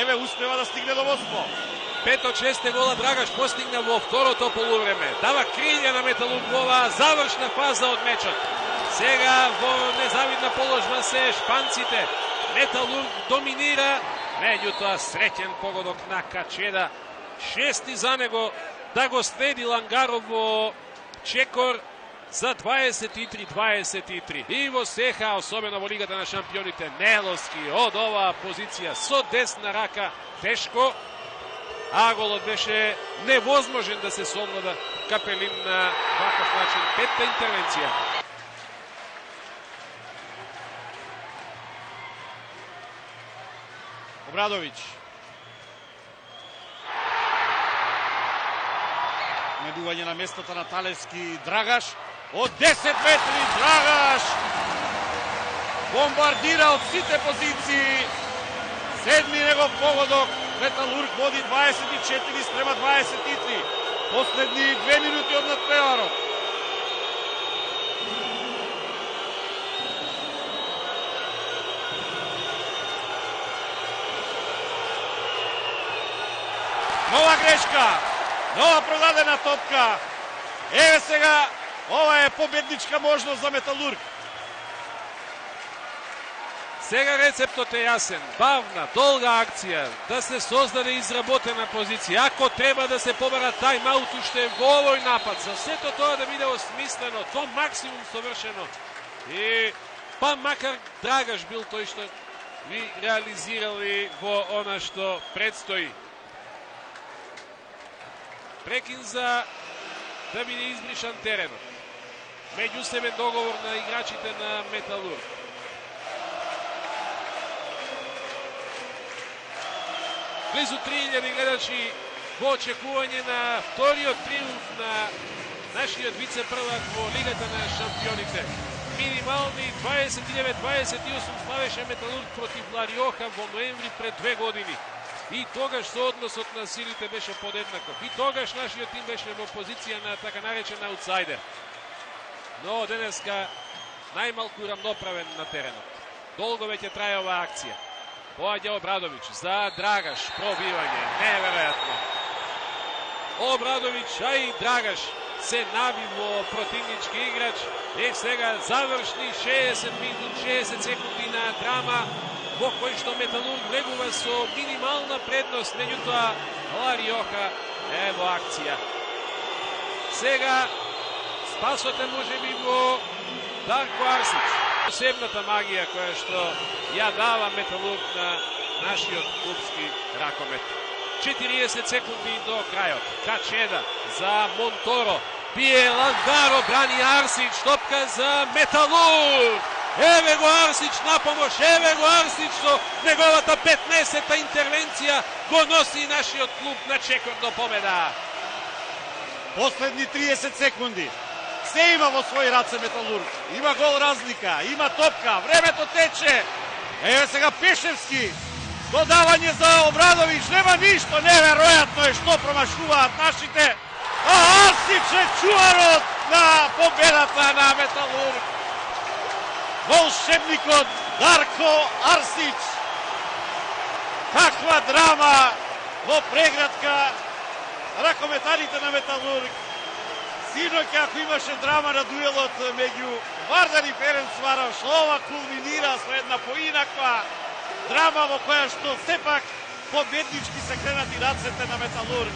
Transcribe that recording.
еве успева да стигне до Моспо. Пет од шесте гола Драгаш постигна во второто полувреме. Дава крилја на металургова завршна фаза од мечот. Сега во незавидна положба се шпанците. Металург доминира, меѓутоа среќен погодок на Качеда. Шести за него да го следи Лангаров во Чекор за 23-23. И во Сеха, особено во Лигата на шампионите, Нелоски од оваа позиција со десна рака, тешко, а голот беше невозможен да се совлада Капелин на ваков начин. Петта интервенција. Обрадовиќ. Медување на местото на Талевски Драгаш. Од 10 метри Драгаш бомбардира од сите позиции. Седми негов погодок. Металург води 24 спрема 23. Последни две минути од надпреварот. Нова грешка. Нова продадена топка. Еве сега, ова е победничка можност за Металург. Сега рецептот е јасен. Бавна, долга акција, да се создаде изработена позиција. Ако треба да се побара тајм-аут уште во овој напад, за сето тоа да биде осмислено, до максимум совршено. И па макар Драгаш бил тој што ви реализирали во она што предстои. Прекин за да биде избришан теренот. Меѓусебен договор на играчите на Металург. Близу 3000 гледачи во очекување на вториот триумф на нашиот вице-првак во Лигата на шампионите. Минимални 29-28 славеше Металург против Лариоха во ноември пред две години. И тогаш соодносот на силите беше подеднаков. И тогаш нашиот тим беше во позиција на така наречен аутсайдер. Но денеска најмалку рамноправен на теренот. Долго веќе трае оваа акција. Поаѓа Обрадовиќ за Драгаш, пробивање, неверојатно. Обрадовиќ, а и Драгаш се нави во противнички играч. И сега завршни 60 минут, 60 секунди на драма во кој што Металург влегува со минимална предност, меѓутоа Лариоха е во акција. Сега спасот е може би во Дарко Арсич. Посебната магија која што ја дава Металург на нашиот клубски ракомет. 40 секунди до крајот. Качеда за Монторо. Пие Ландаро, брани Арсич, топка за Металург. Еве го Арсич на помош, еве го Арсич со неговата 15-та интервенција го носи нашиот клуб на чекор до победа. Последни 30 секунди. Се има во своји раце Металург. Има гол разлика, има топка, времето тече. Еве сега Пешевски. Додавање за Обрадовиќ, нема ништо, неверојатно е што промашуваат нашите. А Арсич е чуварот на победата на Металург. Волшебникот Дарко Арсич. Каква драма во преградка ракометарите на Металург. Синоќ ако имаше драма на дуелот меѓу Вардар и Ференц Варош, ова кулминира со една поинаква драма во која што сепак победнички се кренати рацете на Металург.